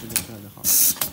直接出来就好了。